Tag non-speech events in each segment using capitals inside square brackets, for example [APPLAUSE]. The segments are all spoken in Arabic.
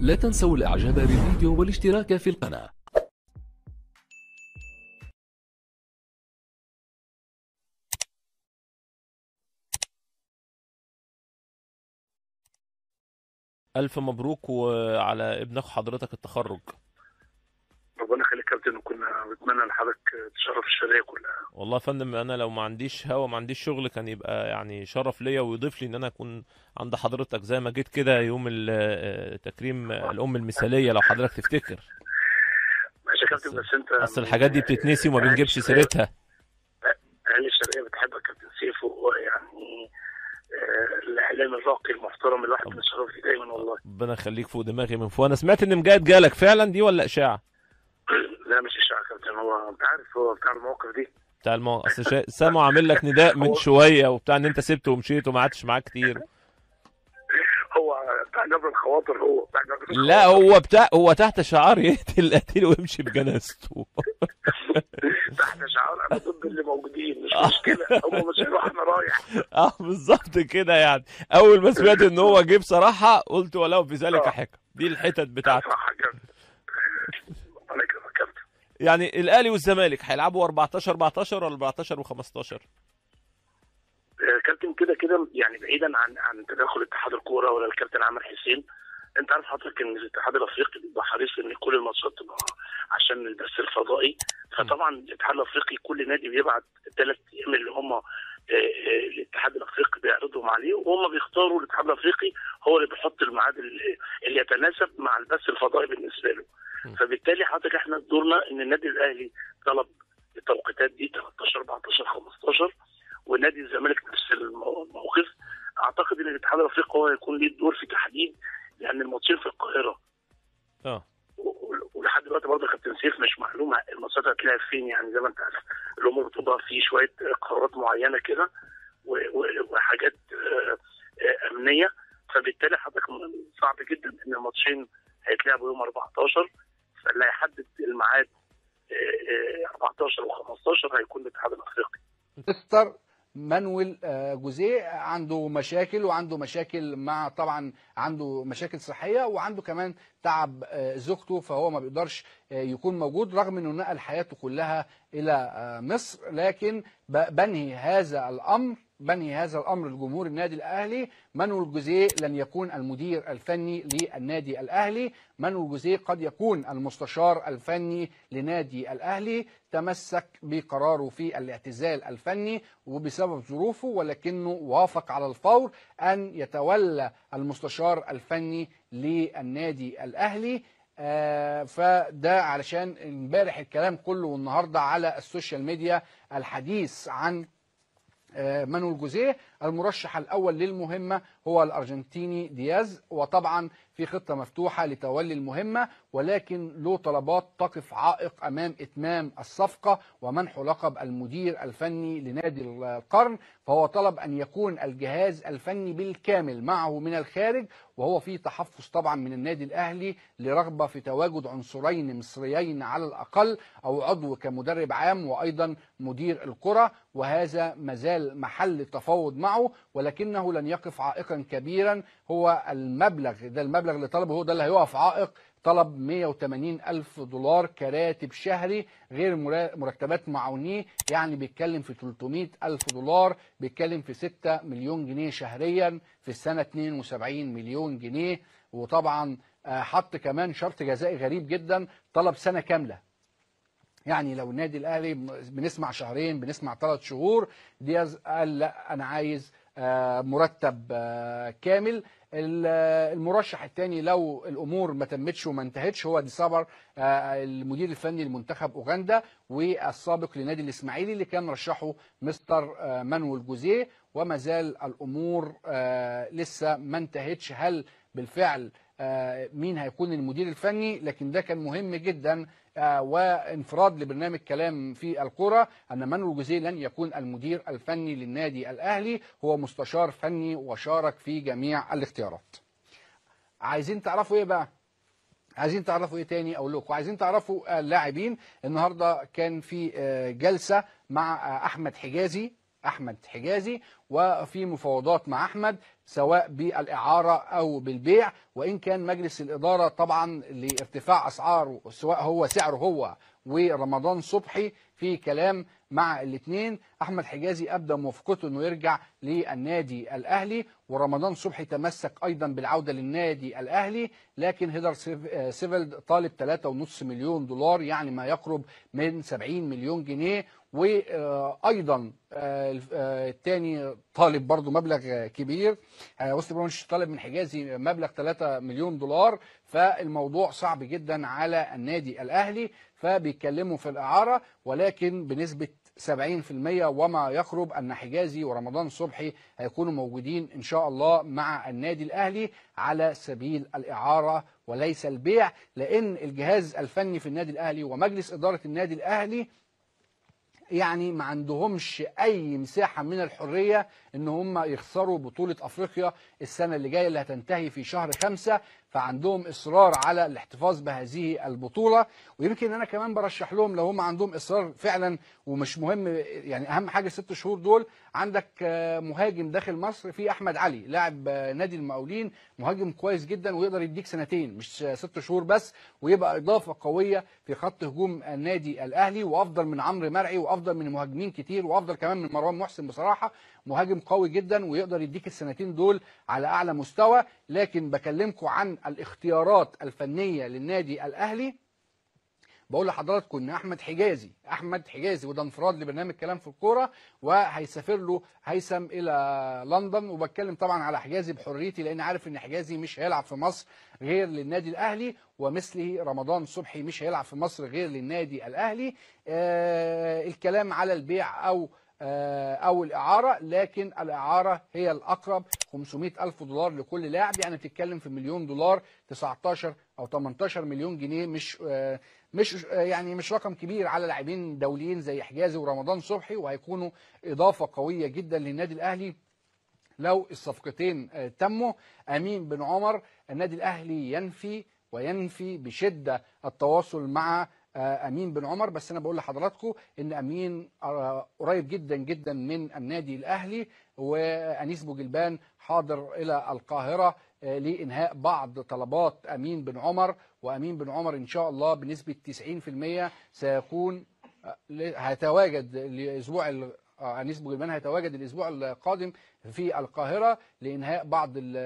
لا تنسوا الإعجاب بالفيديو والاشتراك في القناة. ألف مبروك وعلى ابن أخو حضرتك التخرج. بنتمنى لحضرتك تشرف الشرقية كلها. والله يا فندم أنا لو ما عنديش هوا ما عنديش شغل كان يبقى يعني شرف ليا ويضيف لي إن أنا أكون عند حضرتك. زي ما جيت كده يوم آه، تكريم الأم المثالية لو حضرتك تفتكر. ماشي يا كابتن بس أنت أصل الحاجات دي بتتنسي وما بنجيبش سيرتها. أهل الشرقية بتحبك كابتن سيف ويعني آه، الاعلام الراقي المحترم الواحد متشرف فيه دايما والله. ربنا يخليك فوق دماغي من فوق. أنا سمعت إن مجاهد جالك فعلا؟ دي ولا إشاعة؟ [CLEARS THROAT] لا مش إشاعة. كابتن هو انت عارف هو بتاع المواقف دي. بتاع المو... أصل شا... سامع عامل لك نداء من [LAUGHS] شوية وبتاع إن أنت سبت ومشيت وما قعدتش معاه كتير. [LAUGHS] هو بتاع جبر الخواطر هو بتاع جبر لا الخواطر. هو بتاع هو تحت شعار [LAUGHS] يقتل القتيل ويمشي بجنازته. تحت شعار أنا ضد اللي موجودين مش مشكلة هم مش هيروح أنا رايح. آه بالظبط كده يعني. أول ما سمعت إن هو جه بصراحة قلت ولو في ذلك حكم. دي الحتت بتاعته صح يا كابتن ربنا يكرمك يا كابتن يعني الأهلي والزمالك هيلعبوا 14 14 ولا 14 و15 آه، كابتن كده كده يعني بعيدا عن عن تدخل اتحاد الكورة ولا الكابتن عامر حسين أنت عارف حضرتك إن الاتحاد الأفريقي بيبقى حريص إن كل الماتشات تبقى عشان البث الفضائي. فطبعا الاتحاد الأفريقي كل نادي بيبعت الثلاث أيام اللي هم آه، آه، الاتحاد الأفريقي بيعرضهم عليه وهم بيختاروا الاتحاد الأفريقي هو اللي بيحط الميعاد اللي يتناسب مع البث الفضائي بالنسبة له. فبالتالي حضرتك إحنا دورنا إن النادي الأهلي طلب التوقيتات دي 13 14 15 ونادي الزمالك نفس المو- الموقف. أعتقد إن الاتحاد الأفريقي هو هيكون ليه الدور في تحديد لأن الماتشين في القاهرة. آه. ولحد دلوقتي برضه كابتن سيف مش معلومة الماتشات هتلعب فين يعني؟ زي ما أنت عارف الأمور بتبقى في شوية قرارات معينة كده وحاجات آه، آه، أمنية. فبالتالي حضرتك صعب جدا إن الماتشين هيتلعبوا يوم 14 فاللي هيحدد الميعاد آه، آه، 14 و15 هيكون الاتحاد الأفريقي. مستر مانويل آه، جوزيه عنده مشاكل وعنده مشاكل مع طبعا عنده مشاكل صحية وعنده كمان تعب آه، زوجته فهو ما بيقدرش آه، يكون موجود رغم إنه نقل حياته كلها إلى آه، مصر لكن بنهي هذا الأمر بنهي هذا الأمر لجمهور النادي الأهلي مانويل جوزيه لن يكون المدير الفني للنادي الأهلي؟ مانويل جوزيه قد يكون المستشار الفني لنادي الأهلي؟ تمسك بقراره في الاعتزال الفني وبسبب ظروفه ولكنه وافق على الفور أن يتولى المستشار الفني للنادي الأهلي. آه، فده علشان امبارح الكلام كله والنهارده على السوشيال ميديا الحديث عن مانويل جوزيه المرشح الأول للمهمة هو الأرجنتيني دياز وطبعا في خطة مفتوحة لتولي المهمة ولكن له طلبات تقف عائق أمام إتمام الصفقة ومنح لقب المدير الفني لنادي القرن فهو طلب أن يكون الجهاز الفني بالكامل معه من الخارج وهو في تحفظ طبعا من النادي الأهلي لرغبة في تواجد عنصرين مصريين على الأقل أو عضو كمدرب عام وأيضا مدير الكره وهذا مازال محل تفاوض معه ولكنه لن يقف عائقا كبيرا. هو المبلغ ده المبلغ اللي طلبه هو ده اللي هيقف عائق. طلب 180 ألف دولار كراتب شهري غير مرتبات معاونيه يعني بيتكلم في 300 ألف دولار بيتكلم في 6 مليون جنيه شهريا في السنة 72 مليون جنيه. وطبعا آه، حط كمان شرط جزائي غريب جدا طلب سنة كاملة. يعني لو النادي الأهلي بنسمع شهرين بنسمع ثلاث شهور دياز قال لا أنا عايز آه، مرتب آه، كامل. ال- المرشح الثاني لو الأمور ما تمتش وما انتهتش هو دي صبر آه، المدير الفني لمنتخب أوغندا والسابق لنادي الإسماعيلي اللي كان رشحه مستر مانويل جوزيه. وما زال الأمور لسه ما انتهتش. هل بالفعل مين هيكون المدير الفني؟ لكن ده كان مهم جدا وانفراد لبرنامج كلام في الكرة أن مانويل جوزيه لن يكون المدير الفني للنادي الأهلي هو مستشار فني وشارك في جميع الاختيارات. عايزين تعرفوا إيه بقى؟ عايزين تعرفوا إيه تاني أقول لكم؟ عايزين تعرفوا اللاعبين. النهارده كان في آه، جلسة مع آه، أحمد حجازي أحمد حجازي وفي مفاوضات مع أحمد سواء بالإعارة أو بالبيع وإن كان مجلس الإدارة طبعا لارتفاع أسعاره سواء هو سعره هو ورمضان صبحي في كلام مع الاثنين أحمد حجازي أبدى موافقته إنه يرجع للنادي الأهلي ورمضان صبحي تمسك أيضا بالعودة للنادي الأهلي لكن هيدر سيف- سيفيلد طالب 3.5 مليون دولار يعني ما يقرب من 70 مليون جنيه وأيضا الثاني طالب برضو مبلغ آه، كبير. آه، وست برونش طالب من حجازي مبلغ 3 مليون دولار. فالموضوع صعب جدا على النادي الأهلي فبيتكلموا في الإعارة. ولكن بنسبة 70% وما يقرب أن حجازي ورمضان صبحي هيكونوا موجودين إن شاء الله مع النادي الأهلي على سبيل الإعارة وليس البيع. لأن الجهاز الفني في النادي الأهلي ومجلس إدارة النادي الأهلي يعني ما عندهمش أي مساحة من الحرية إن هم يخسروا بطولة أفريقيا السنة اللي جاية اللي هتنتهي في شهر خمسة. فعندهم إصرار على الاحتفاظ بهذه البطولة. ويمكن أنا كمان برشح لهم لو هم عندهم إصرار فعلا ومش مهم يعني أهم حاجة الست شهور دول عندك آه، مهاجم داخل مصر في أحمد علي لاعب آه، نادي المقاولين مهاجم كويس جدا ويقدر يديك سنتين مش آه، ست شهور بس ويبقى إضافة قوية في خط هجوم النادي الأهلي وأفضل من عمرو مرعي وأفضل من مهاجمين كتير وأفضل كمان من مروان محسن بصراحة. مهاجم قوي جدا ويقدر يديك السنتين دول على أعلى مستوى. لكن بكلمكم عن الاختيارات الفنية للنادي الأهلي بقول لحضراتكم إن أحمد حجازي أحمد حجازي وده انفراد لبرنامج كلام في الكورة وهيسافر له هيثم إلى لندن وبتكلم طبعا على حجازي بحريتي لأن عارف إن حجازي مش هيلعب في مصر غير للنادي الأهلي ومثله رمضان صبحي مش هيلعب في مصر غير للنادي الأهلي. آه الكلام على البيع أو آه، أو الإعارة لكن الإعارة هي الأقرب 500 ألف دولار لكل لاعب. يعني بتتكلم في مليون دولار 19 أو 18 مليون جنيه مش آه، مش آه، يعني مش رقم كبير على لاعبين دوليين زي حجازي ورمضان صبحي. وهيكونوا إضافة قوية جدا للنادي الأهلي لو الصفقتين تموا. أمين بن عمر النادي الأهلي ينفي وينفي بشدة التواصل مع أمين بن عمر. بس أنا بقول لحضراتكم إن أمين آه، قريب جدا جدا من النادي الأهلي وأنيس بوجلبان حاضر إلى القاهرة آه، لإنهاء بعض طلبات أمين بن عمر. وأمين بن عمر إن شاء الله بنسبة 90% سيكون آه، هيتواجد الأسبوع ال- آه، انيس بوجلبان هيتواجد الأسبوع القادم في القاهرة لإنهاء بعض ال-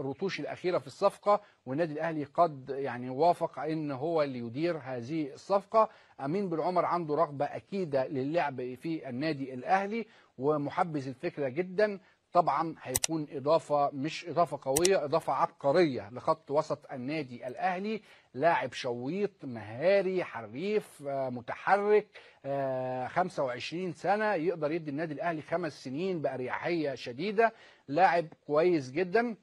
الرتوش الأخيرة في الصفقة والنادي الأهلي قد يعني وافق إن هو اللي يدير هذه الصفقة. أمين بن عمر عنده رغبة أكيدة للعب في النادي الأهلي ومحبذ الفكرة جدا. طبعا هيكون إضافة مش إضافة قوية إضافة عبقرية لخط وسط النادي الأهلي. لاعب شويط مهاري حريف آه، متحرك آه، 25 سنة يقدر يدي النادي الأهلي خمس سنين بأريحية شديدة. لاعب كويس جدا.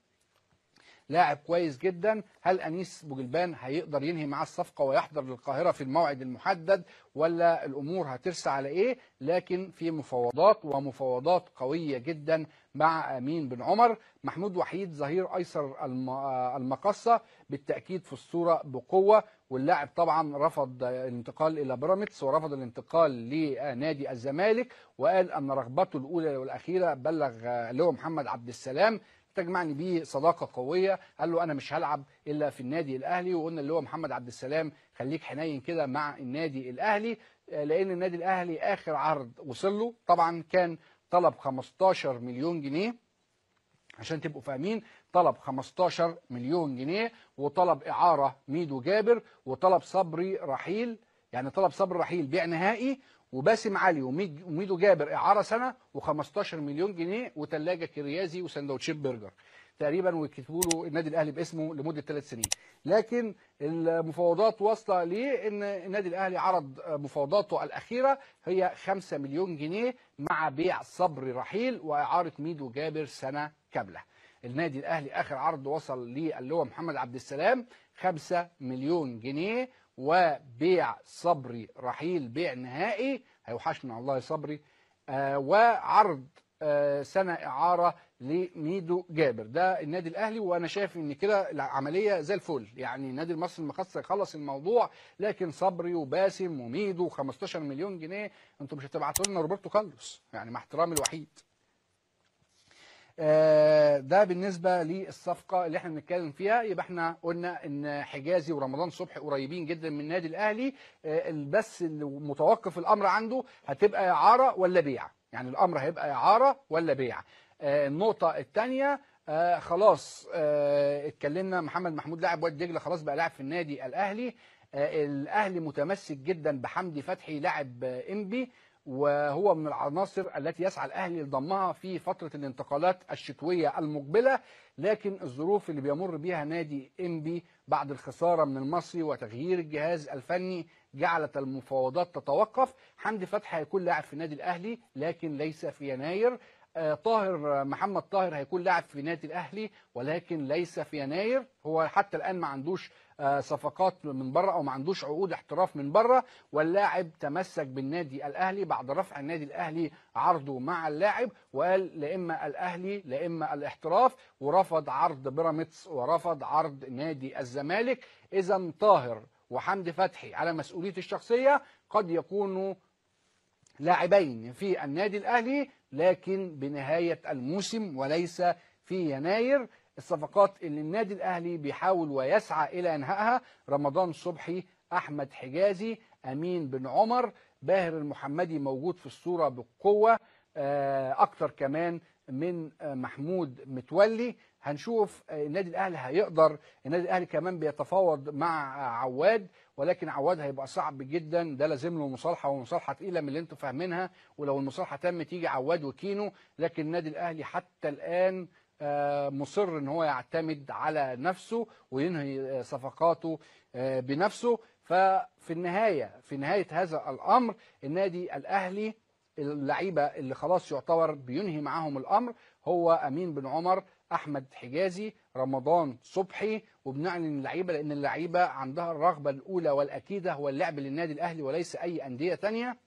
لاعب كويس جدا. هل أنيس بوجلبان هيقدر ينهي معاه الصفقة ويحضر للقاهرة في الموعد المحدد؟ ولا الأمور هترسى على إيه؟ لكن في مفاوضات ومفاوضات قوية جدا مع أمين بن عمر. محمود وحيد ظهير أيسر الم- آه، المقصه بالتأكيد في الصورة بقوة. واللاعب طبعا رفض الانتقال إلى بيراميدز ورفض الانتقال لنادي الزمالك. وقال أن رغبته الأولى والأخيرة بلغ له محمد عبد السلام تجمعني بيه صداقة قوية. قال له أنا مش هلعب إلا في النادي الأهلي. وقلنا اللي هو محمد عبد السلام خليك حنين كده مع النادي الأهلي. آه، لأن النادي الأهلي آخر عرض وصل له. طبعا كان طلب 15 مليون جنيه عشان تبقوا فاهمين. طلب 15 مليون جنيه وطلب إعارة ميدو جابر وطلب صبري رحيل. يعني طلب صبري رحيل بيع نهائي وباسم علي وميد- وميدو جابر إعارة سنة و15 مليون جنيه وثلاجة كريازي وسندوتشات برجر. تقريبا ويكتبوا له النادي الأهلي باسمه لمدة ثلاث سنين. لكن المفاوضات واصلة ليه؟ إن النادي الأهلي عرض مفاوضاته الأخيرة هي 5 مليون جنيه مع بيع صبري رحيل وإعارة ميدو جابر سنة كاملة. النادي الأهلي آخر عرض وصل ليه اللي هو محمد عبد السلام 5 مليون جنيه وبيع صبري رحيل بيع نهائي هيوحشنا الله يا صبري آه وعرض آه، سنة إعارة لميدو جابر. ده النادي الأهلي وأنا شايف إن كده العملية زي الفل. يعني النادي المصري المخصص يخلص الموضوع لكن صبري وباسم وميدو 15 مليون جنيه أنتوا مش هتبعتوا لنا روبرتو كارلوس. يعني مع احترامي الوحيد. ده بالنسبة للصفقة اللي إحنا بنتكلم فيها. يبقى إحنا قلنا إن حجازي ورمضان صبحي قريبين جدا من النادي الأهلي. آه، بس متوقف الأمر عنده هتبقى إعارة ولا بيع؟ يعني الأمر هيبقى إعارة ولا بيع؟ آه، النقطة الثانية آه خلاص آه اتكلمنا محمد محمود لاعب وادي دجلة خلاص بقى لاعب في النادي الأهلي. آه الأهلي متمسك جدا بحمدي فتحي لاعب آه إنبي. وهو من العناصر التي يسعى الاهلي لضمها في فترة الانتقالات الشتوية المقبلة لكن الظروف اللي بيمر بها نادي انبي بعد الخسارة من المصري وتغيير الجهاز الفني جعلت المفاوضات تتوقف. حمدي فتحي هيكون لاعب في النادي الأهلي لكن ليس في يناير. آه، طاهر محمد طاهر هيكون لاعب في نادي الأهلي ولكن ليس في يناير. هو حتى الآن ما عندوش صفقات من بره أو ما عندوش عقود احتراف من بره واللاعب تمسك بالنادي الاهلي بعد رفع النادي الاهلي عرضه مع اللاعب وقال لا إما الأهلي لا إما الاحتراف ورفض عرض بيراميدز ورفض عرض نادي الزمالك. إذا طاهر وحمدي فتحي على مسؤوليته الشخصية قد يكونوا لاعبين في النادي الأهلي لكن بنهاية الموسم وليس في يناير. الصفقات اللي النادي الأهلي بيحاول ويسعى إلى إنهائها رمضان صبحي أحمد حجازي أمين بن عمر باهر المحمدي موجود في الصورة بقوة آه، أكتر كمان من آه، محمود متولي. هنشوف آه، النادي الأهلي هيقدر النادي الأهلي كمان بيتفاوض مع عواد ولكن عواد هيبقى صعب جدا. ده لازم له مصالحة ومصالحة تقيلة من اللي أنتم فاهمينها ولو المصالحة تمت يجي عواد وكينو. لكن النادي الأهلي حتى الآن مصر إن هو يعتمد على نفسه وينهي آه، صفقاته آه، بنفسه. ففي النهاية في نهاية هذا الأمر النادي الأهلي اللعيبة اللي خلاص يعتبر بينهي معاهم الأمر هو أمين بن عمر أحمد حجازي رمضان صبحي. وبنعلن اللعيبة لأن اللعيبة عندها الرغبة الأولى والأكيدة هو اللعب للنادي الأهلي وليس أي أندية تانية. آه،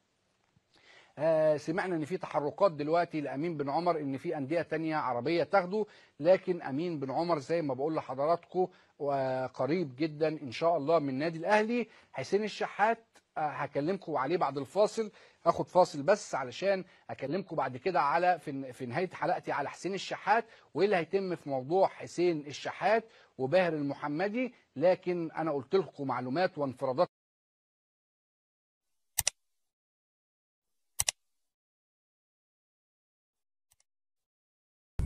سمعنا إن في تحركات دلوقتي لأمين بن عمر إن في أندية تانية عربية تاخده. لكن أمين بن عمر زي ما بقول لحضراتكم وقريب جدا إن شاء الله من النادي الأهلي. حسين الشحات آه، هكلمكم عليه بعد الفاصل. اخد فاصل بس علشان أكلمكم بعد كده على في, في نهاية حلقتي على حسين الشحات وايه اللي هيتم في موضوع حسين الشحات وباهر المحمدي. لكن أنا قلت لكم معلومات وانفرادات